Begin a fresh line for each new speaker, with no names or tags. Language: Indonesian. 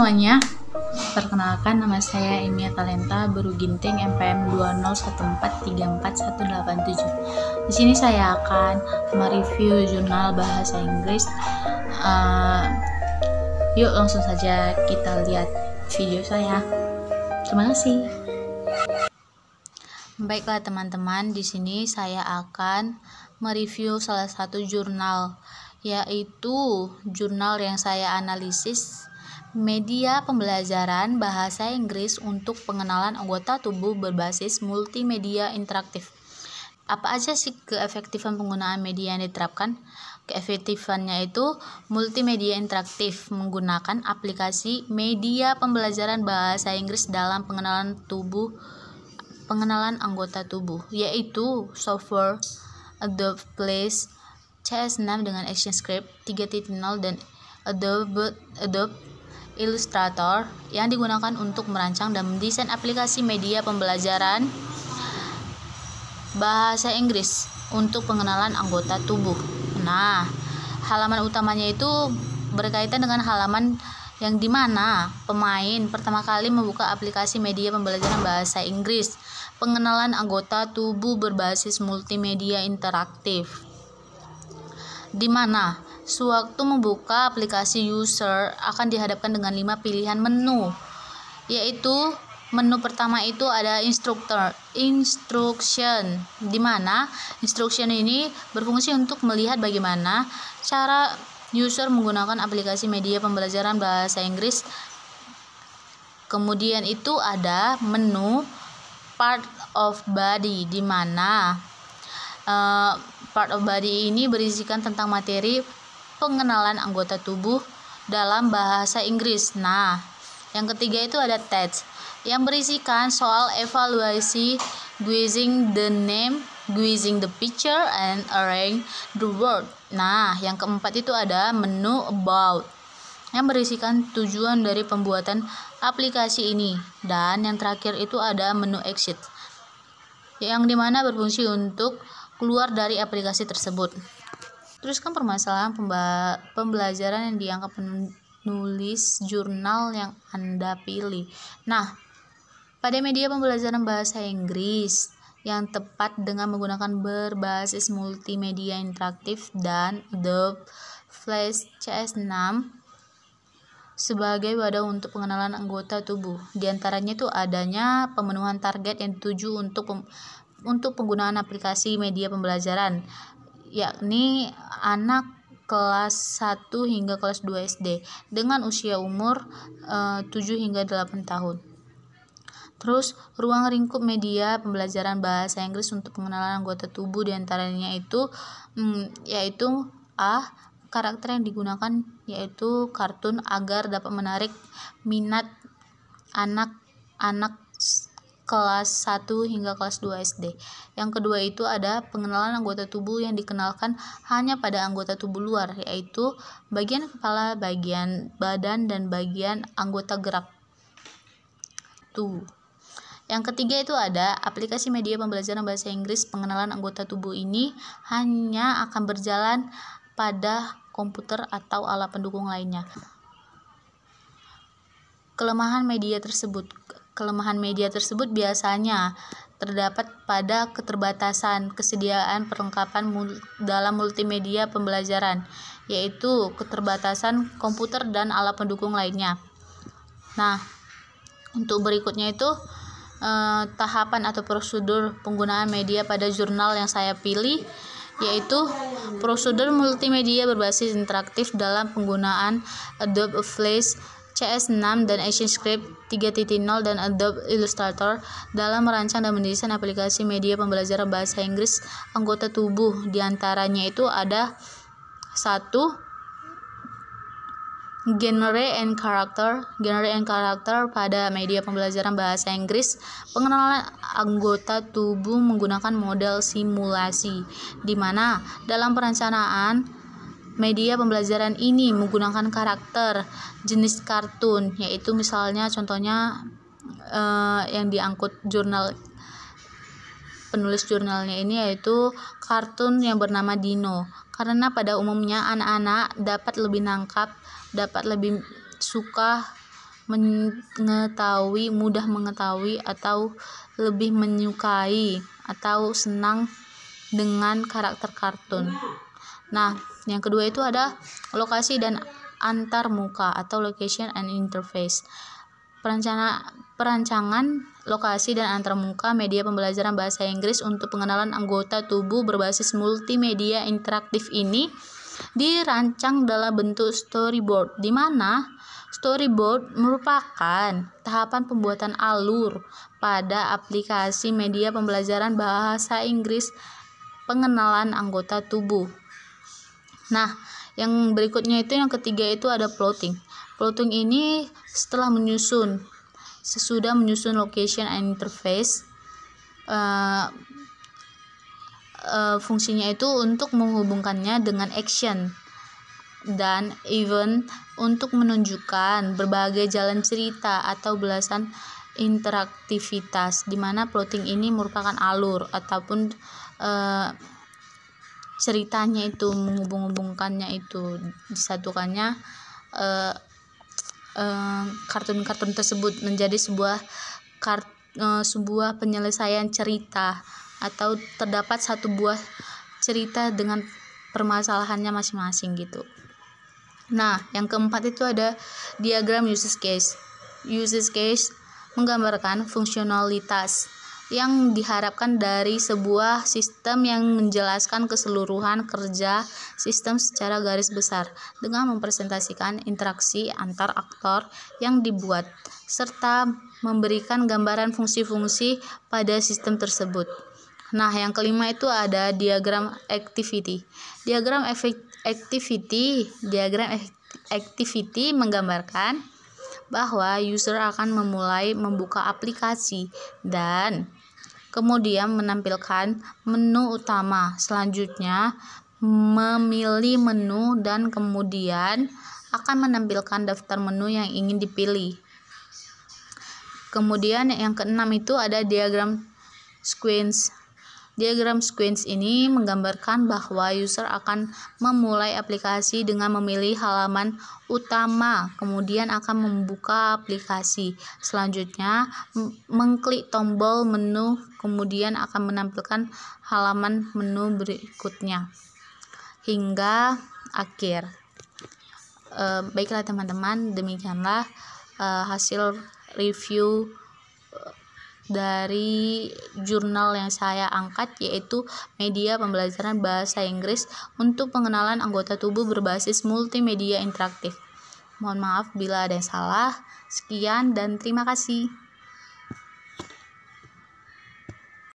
semuanya, perkenalkan nama saya Emia Talenta Beru Ginting MPM 201434187. Di sini saya akan mereview jurnal bahasa Inggris. Uh, yuk langsung saja kita lihat video saya. Terima kasih. Baiklah teman-teman, di sini saya akan mereview salah satu jurnal yaitu jurnal yang saya analisis media pembelajaran bahasa Inggris untuk pengenalan anggota tubuh berbasis multimedia interaktif. Apa aja sih keefektifan penggunaan media yang diterapkan? Keefektifannya itu multimedia interaktif menggunakan aplikasi media pembelajaran bahasa Inggris dalam pengenalan tubuh pengenalan anggota tubuh yaitu software Adobe Place CS6 dengan ActionScript 3.0 dan Adobe Adobe Illustrator yang digunakan untuk merancang dan mendesain aplikasi media pembelajaran bahasa Inggris untuk pengenalan anggota tubuh. Nah, halaman utamanya itu berkaitan dengan halaman yang di mana pemain pertama kali membuka aplikasi media pembelajaran bahasa Inggris, pengenalan anggota tubuh berbasis multimedia interaktif di mana sewaktu membuka aplikasi user akan dihadapkan dengan lima pilihan menu yaitu menu pertama itu ada instructor instruction di mana instruction ini berfungsi untuk melihat bagaimana cara user menggunakan aplikasi media pembelajaran bahasa Inggris. Kemudian itu ada menu part of body di mana uh, Part of body ini berisikan tentang materi pengenalan anggota tubuh dalam bahasa Inggris. Nah, yang ketiga itu ada text yang berisikan soal evaluasi guessing the name, guessing the picture, and arrange the word. Nah, yang keempat itu ada menu about yang berisikan tujuan dari pembuatan aplikasi ini. Dan yang terakhir itu ada menu exit yang di mana berfungsi untuk keluar dari aplikasi tersebut. Teruskan permasalahan pembelajaran yang dianggap penulis jurnal yang Anda pilih. Nah, pada media pembelajaran bahasa Inggris yang tepat dengan menggunakan berbasis multimedia interaktif dan Adobe Flash CS6 sebagai wadah untuk pengenalan anggota tubuh. Di antaranya itu adanya pemenuhan target yang dituju untuk untuk penggunaan aplikasi media pembelajaran yakni anak kelas 1 hingga kelas 2 SD dengan usia umur e, eh, 7 hingga 8 tahun. Terus, ruang lingkup media pembelajaran bahasa Inggris untuk pengenalan anggota tubuh di antaranya itu mm, yaitu A. Karakter yang digunakan yaitu kartun agar dapat menarik minat anak-anak kelas 1 hingga kelas 2 SD. Yang kedua itu ada pengenalan anggota tubuh yang dikenalkan hanya pada anggota tubuh luar, yaitu bagian kepala, bagian badan, dan bagian anggota gerak. Tuh. Yang ketiga itu ada aplikasi media pembelajaran bahasa Inggris pengenalan anggota tubuh ini hanya akan berjalan pada komputer atau alat pendukung lainnya. Kelemahan media tersebut Kelemahan media tersebut biasanya terdapat pada keterbatasan kesediaan perlengkapan mul dalam multimedia pembelajaran, yaitu keterbatasan komputer dan alat pendukung lainnya. Nah, untuk berikutnya itu eh, tahapan atau prosedur penggunaan media pada jurnal yang saya pilih yaitu prosedur multimedia berbasis interaktif dalam penggunaan Adobe Flash CS6 dan ActionScript 3.0 dan Adobe Illustrator dalam merancang dan mendesain aplikasi media pembelajaran bahasa Inggris anggota tubuh. Di antaranya itu ada satu genre and character genre and character pada media pembelajaran bahasa Inggris pengenalan anggota tubuh menggunakan model simulasi di mana dalam perencanaan Media pembelajaran ini menggunakan karakter jenis kartun, yaitu misalnya contohnya eh, yang diangkut jurnal penulis jurnalnya ini yaitu kartun yang bernama Dino. Karena pada umumnya anak-anak dapat lebih nangkap, dapat lebih suka mengetahui, mudah mengetahui atau lebih menyukai atau senang dengan karakter kartun. Nah, yang kedua itu ada lokasi dan antar muka atau location and interface. Perencana, perancangan lokasi dan antar muka media pembelajaran bahasa Inggris untuk pengenalan anggota tubuh berbasis multimedia interaktif ini dirancang dalam bentuk storyboard di mana storyboard merupakan tahapan pembuatan alur pada aplikasi media pembelajaran bahasa Inggris pengenalan anggota tubuh. Nah, yang berikutnya itu yang ketiga itu ada plotting. Plotting ini setelah menyusun sesudah menyusun location and interface uh, uh, fungsinya itu untuk menghubungkannya dengan action dan event untuk menunjukkan berbagai jalan cerita atau belasan interaktivitas di mana plotting ini merupakan alur ataupun uh, ceritanya itu menghubung-hubungkannya itu disatukannya uh, uh, kartun-kartun tersebut menjadi sebuah kart, uh, sebuah penyelesaian cerita atau terdapat satu buah cerita dengan permasalahannya masing-masing gitu. Nah, yang keempat itu ada diagram use case. Use case menggambarkan fungsionalitas yang diharapkan dari sebuah sistem yang menjelaskan keseluruhan kerja sistem secara garis besar dengan mempresentasikan interaksi antar aktor yang dibuat serta memberikan gambaran fungsi-fungsi pada sistem tersebut. Nah, yang kelima itu ada diagram activity. Diagram activity, diagram activity menggambarkan bahwa user akan memulai membuka aplikasi dan kemudian menampilkan menu utama. Selanjutnya, memilih menu dan kemudian akan menampilkan daftar menu yang ingin dipilih. Kemudian yang keenam itu ada diagram sequence Diagram sequence ini menggambarkan bahwa user akan memulai aplikasi dengan memilih halaman utama, kemudian akan membuka aplikasi. Selanjutnya, mengklik tombol menu, kemudian akan menampilkan halaman menu berikutnya hingga akhir. E, baiklah teman-teman, demikianlah e, hasil review dari jurnal yang saya angkat yaitu media pembelajaran bahasa Inggris untuk pengenalan anggota tubuh berbasis multimedia interaktif. Mohon maaf bila ada yang salah. Sekian dan terima kasih.